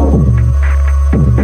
thank